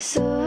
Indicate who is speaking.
Speaker 1: So